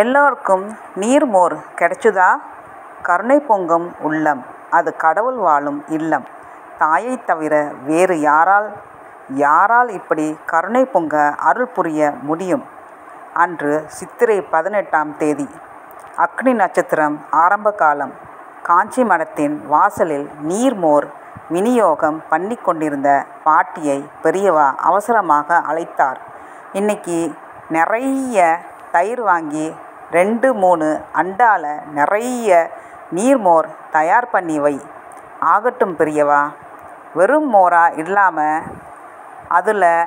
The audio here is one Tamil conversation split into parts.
எல்லோருக்கும் நீர்மோர் கிடைச்சுதா? கருணை பொங்கும் உள்ளம் அது கடவுள் வாழும் இல்லம். தாயை தவிர வேறு யாரால்? யாரால் இப்படி கருணை பொங்க அருள் புரிய முடியும்? அன்று சித்திரை பதினெட்டாம் தேதி அக்னி நட்சத்திரம் ஆரம்ப காலம். காஞ்சி மடத்தின் வாசலில் நீர்மோர் விநியோகம் பண்ணி கொண்டிருந்த பாட்டியை பெரியவா அவசரமாக அழைத்தார். இன்னைக்கு நிறைய தயிர் வாங்கி ரெண்டு மூணு அண்டால நிறைய நீர்மோர் தயார் பண்ணி வை ஆகட்டும் பெரியவா. வெறும் மோரா இல்லாமல் அதில்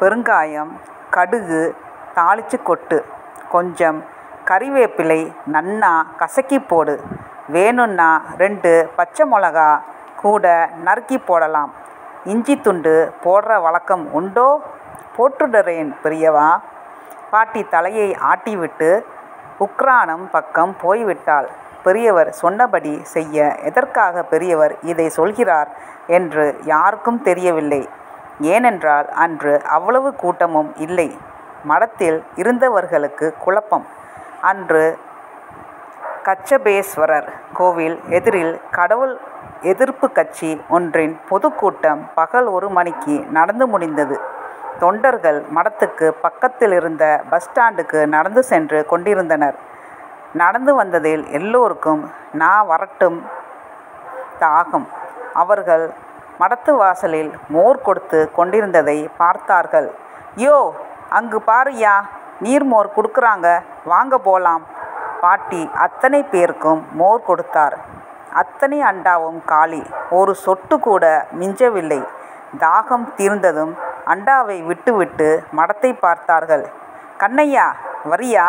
பெருங்காயம் கடுகு தாளிச்சு கொட்டு. கொஞ்சம் கறிவேப்பிலை நன்னா கசக்கி போடு. வேணும்னா ரெண்டு பச்சை மிளகா கூட நறுக்கி போடலாம். இஞ்சி துண்டு போடுற வழக்கம் உண்டோ? போட்டுடுறேன் பெரியவா. பாட்டி தலையை ஆட்டிவிட்டு உக்ரானம் பக்கம் போய்விட்டாள். பெரியவர் சொன்னபடி செய்ய எதற்காக பெரியவர் இதை சொல்கிறார் என்று யாருக்கும் தெரியவில்லை. ஏனென்றால் அன்று அவ்வளவு கூட்டமும் இல்லை. மடத்தில் இருந்தவர்களுக்கு குழப்பம். அன்று கச்சபேஸ்வரர் கோவில் எதிரில் கடவுள் எதிர்ப்பு கட்சி ஒன்றின் பொதுக்கூட்டம் பகல் ஒரு மணிக்கு நடந்து முடிந்தது. தொண்டர்கள் மடத்துக்கு பக்கத்தில் இருந்த பஸ் ஸ்டாண்டுக்கு நடந்து சென்று கொண்டிருந்தனர். நடந்து வந்ததில் எல்லோருக்கும் நான் வரட்டும் தாகம். அவர்கள் மடத்து வாசலில் மோர் கொடுத்து கொண்டிருந்ததை பார்த்தார்கள். யோ அங்கு பாருயா நீர்மோர் கொடுக்குறாங்க வாங்க போலாம். பாட்டி அத்தனை பேருக்கும் மோர் கொடுத்தார். அத்தனை அண்டாவும் காலி. ஒரு சொட்டு கூட மிஞ்சவில்லை. தாகம் தீர்ந்ததும் அண்டாவை விட்டுவிட்டு மடத்தை பார்த்தார்கள். கண்ணையா வரியா?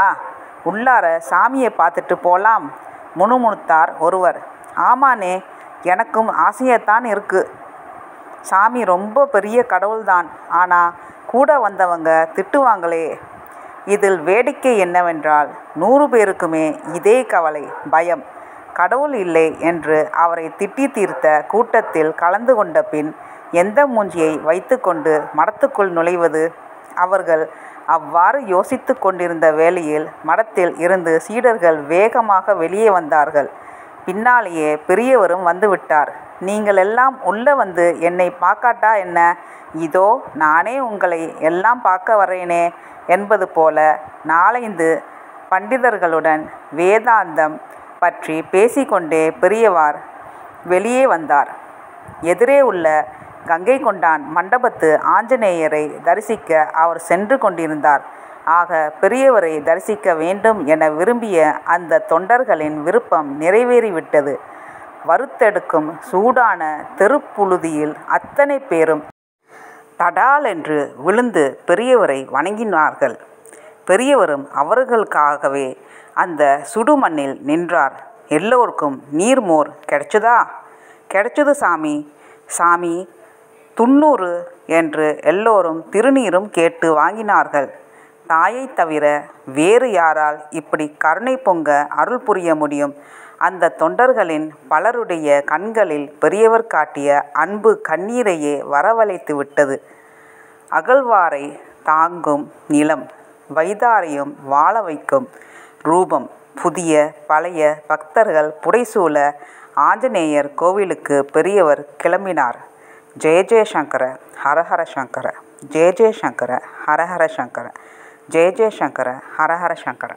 உள்ளார சாமியை பார்த்துட்டு போலாம் முணுமுணுத்தார் ஒருவர். ஆமானே எனக்கும் ஆசையத்தான் இருக்கு. சாமி ரொம்ப பெரிய கடவுள்தான் ஆனால் கூட வந்தவங்க திட்டுவாங்களே. இதில் வேடிக்கை என்னவென்றால் நூறு பேருக்குமே இதே கவலை பயம். கடவுள் இல்லை என்று அவரை திட்டி தீர்த்த கூட்டத்தில் கலந்து கொண்ட பின் எந்த மூஞ்சியை வைத்துக்கொண்டு மடத்துக்குள் நுழைவது? அவர்கள் அவ்வாறு யோசித்து கொண்டிருந்த வேளையில் மடத்தில் இருந்து சீடர்கள் வேகமாக வெளியே வந்தார்கள். பின்னாலேயே பெரியவரும் வந்துவிட்டார். நீங்கள் எல்லாம் உள்ளே வந்து என்னை பார்க்காட்டா என்ன? இதோ நானே உங்களை எல்லாம் பார்க்க வரேனே என்பது போல நாளைந்து பண்டிதர்களுடன் வேதாந்தம் பற்றி பேசிக்கொண்டே பெரியவார் வெளியே வந்தார். எதிரே உள்ள கங்கை கொண்டான் மண்டபத்து ஆஞ்சநேயரை தரிசிக்க அவர் சென்று கொண்டிருந்தார். ஆக பெரியவரை தரிசிக்க வேண்டும் என விரும்பிய அந்த தொண்டர்களின் விருப்பம் நிறைவேறிவிட்டது. வறுத்தெடுக்கும் சூடான தெருப்புழுதியில் அத்தனை பேரும் தடால் என்று விழுந்து பெரியவரை வணங்கினார்கள். பெரியவரும் அவர்களுக்காகவே அந்த சுடுமண்ணில் நின்றார். எல்லோருக்கும் நீர்மோர் கிடைச்சதா? கிடைச்சது சாமி. சாமி துண்ணூறு என்று எல்லோரும் திருநீரும் கேட்டு வாங்கினார்கள். தாயைத் தவிர வேறு யாரால் இப்படி கருணை பொங்க அருள் புரிய முடியும்? அந்த தொண்டர்களின் பலருடைய கண்களில் பெரியவர் காட்டிய அன்பு கண்ணீரையே வரவழைத்து விட்டது. அகழ்வாரை தாங்கும் நிலம் வைதாரையும் வாழ வைக்கும் ரூபம் புதிய பழைய பக்தர்கள் புடைசூழ ஆஞ்சநேயர் கோவிலுக்கு பெரியவர் கிளம்பினார். जय जय शंकर, हर हर शंकर, जय जय शंकर, हर हर शंकर, जय जय शंकर, हर हर शंकर।